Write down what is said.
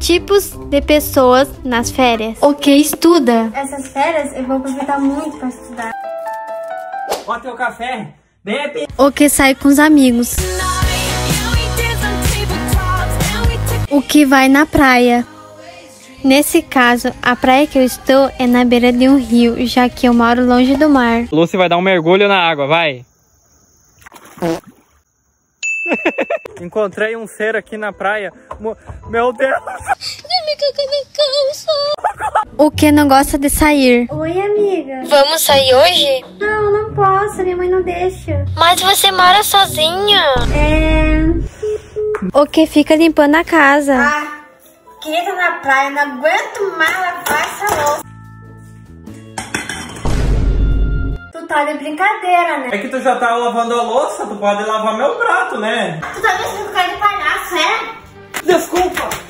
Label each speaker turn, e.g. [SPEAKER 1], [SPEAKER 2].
[SPEAKER 1] Tipos de pessoas nas férias. O que estuda?
[SPEAKER 2] Essas férias eu vou aproveitar muito para estudar.
[SPEAKER 3] Ó teu café. Bebe.
[SPEAKER 1] O que sai com os amigos. O que vai na praia. Nesse caso, a praia que eu estou é na beira de um rio, já que eu moro longe do mar.
[SPEAKER 3] Lucy vai dar um mergulho na água, vai. Encontrei um ser aqui na praia. Meu Deus!
[SPEAKER 1] O que não gosta de sair?
[SPEAKER 2] Oi, amiga.
[SPEAKER 1] Vamos sair hoje?
[SPEAKER 2] Não, não posso. Minha mãe não deixa.
[SPEAKER 1] Mas você mora sozinha.
[SPEAKER 2] É...
[SPEAKER 1] O que fica limpando a casa?
[SPEAKER 2] Ah, querida na praia. Não aguento mais lavar essa louça. Tá de brincadeira, né?
[SPEAKER 3] É que tu já tá lavando a louça, tu pode lavar meu prato, né?
[SPEAKER 2] Tu tá deixando ficar de palhaço, é?
[SPEAKER 3] Desculpa!